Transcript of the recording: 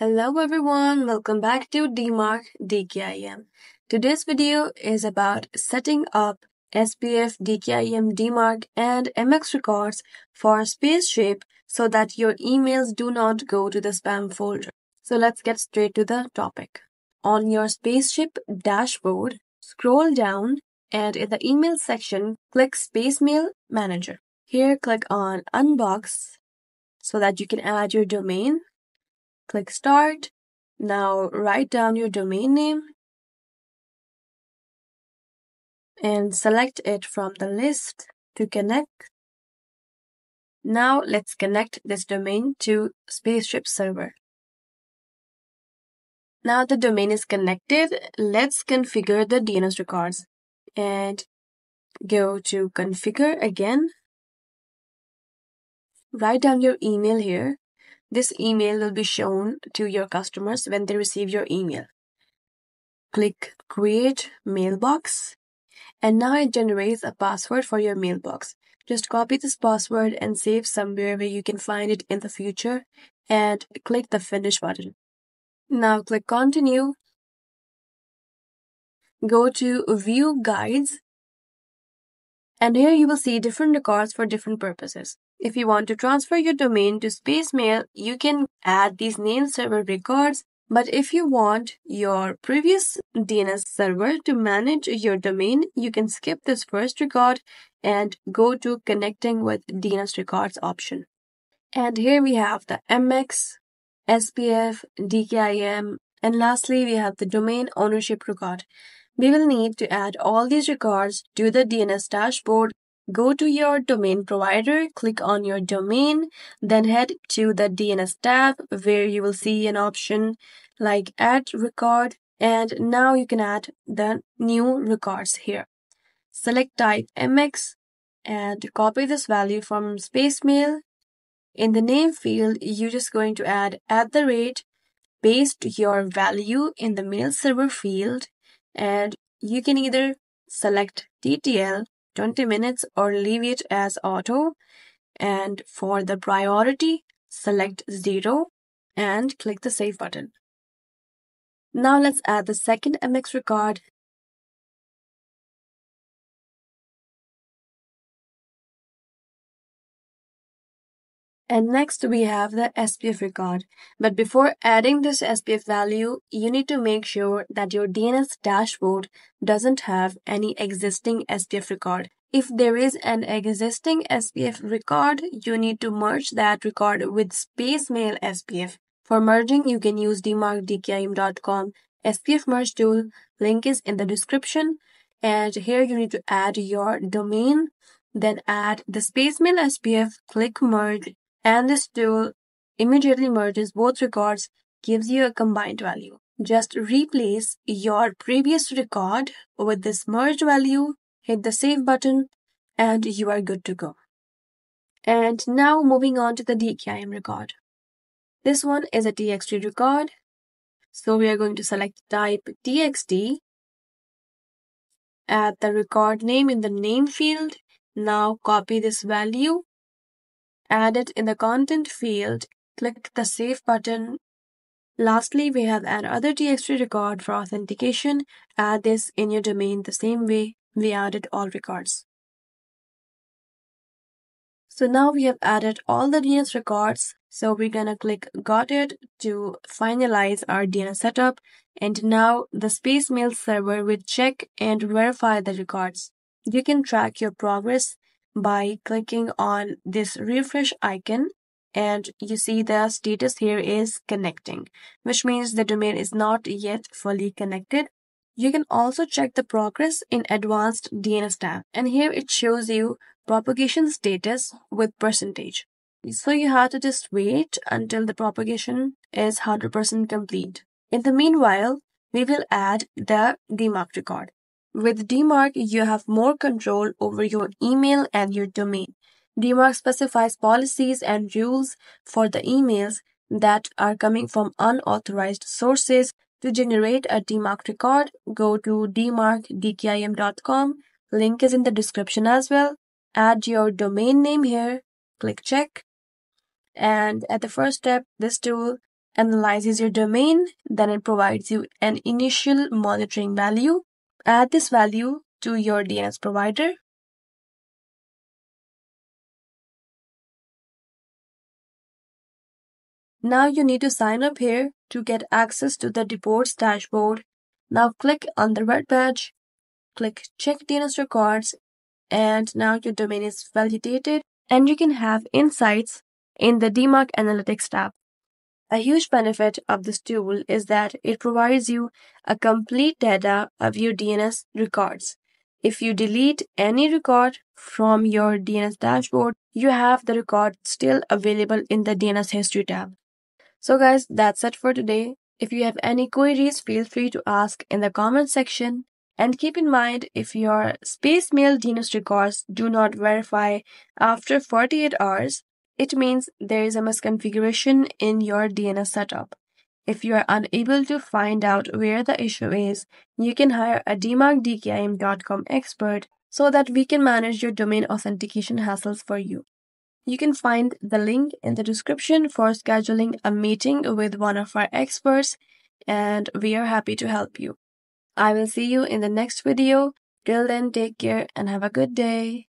Hello everyone, welcome back to DMARC DKIM. Today's video is about setting up SPF, DKIM, DMARC and MX records for Spaceship so that your emails do not go to the spam folder. So let's get straight to the topic. On your Spaceship dashboard, scroll down and in the email section, click Spacemail Manager. Here, click on Unbox so that you can add your domain Click Start. Now write down your domain name and select it from the list to connect. Now let's connect this domain to Spaceship server. Now the domain is connected, let's configure the DNS records and go to configure again. Write down your email here this email will be shown to your customers when they receive your email. Click Create Mailbox and now it generates a password for your mailbox. Just copy this password and save somewhere where you can find it in the future and click the Finish button. Now click Continue. Go to View Guides and here you will see different records for different purposes. If you want to transfer your domain to Spacemail, you can add these name server records. But if you want your previous DNS server to manage your domain, you can skip this first record and go to connecting with DNS records option. And here we have the MX, SPF, DKIM, and lastly we have the domain ownership record. We will need to add all these records to the DNS dashboard. Go to your domain provider, click on your domain, then head to the DNS tab where you will see an option like add record and now you can add the new records here. Select type MX and copy this value from Spacemail. In the name field, you're just going to add at the rate, paste your value in the mail server field and you can either select TTL 20 minutes or leave it as auto and for the priority select 0 and click the save button. Now let's add the second MX record And next we have the SPF record. But before adding this SPF value, you need to make sure that your DNS dashboard doesn't have any existing SPF record. If there is an existing SPF record, you need to merge that record with Spacemail SPF. For merging, you can use dmarcdkim.com SPF merge tool. Link is in the description. And here you need to add your domain, then add the Spacemail SPF, click merge, and this tool immediately merges both records, gives you a combined value. Just replace your previous record with this merged value, hit the save button, and you are good to go. And now moving on to the DKIM record. This one is a TXT record. So we are going to select type TXT, add the record name in the name field. Now copy this value add it in the content field, click the save button. Lastly, we have another TXT record for authentication. Add this in your domain the same way we added all records. So now we have added all the DNS records. So we're gonna click got it to finalize our DNS setup. And now the Spacemail server will check and verify the records. You can track your progress by clicking on this refresh icon and you see the status here is connecting, which means the domain is not yet fully connected. You can also check the progress in advanced DNS tab and here it shows you propagation status with percentage. So you have to just wait until the propagation is 100% complete. In the meanwhile, we will add the DMARC record. With DMARC, you have more control over your email and your domain. DMARC specifies policies and rules for the emails that are coming from unauthorized sources. To generate a DMARC record, go to dmarcdkim.com. Link is in the description as well. Add your domain name here, click check. And at the first step, this tool analyzes your domain, then it provides you an initial monitoring value. Add this value to your DNS provider. Now you need to sign up here to get access to the reports dashboard. Now click on the red badge, click check DNS records, and now your domain is validated and you can have insights in the DMARC Analytics tab. A huge benefit of this tool is that it provides you a complete data of your DNS records. If you delete any record from your DNS dashboard, you have the record still available in the DNS history tab. So guys, that's it for today. If you have any queries, feel free to ask in the comment section. And keep in mind, if your Spacemail DNS records do not verify after 48 hours, it means there is a misconfiguration in your DNS setup. If you are unable to find out where the issue is, you can hire a dmarcdkim.com expert so that we can manage your domain authentication hassles for you. You can find the link in the description for scheduling a meeting with one of our experts, and we are happy to help you. I will see you in the next video. Till then, take care and have a good day.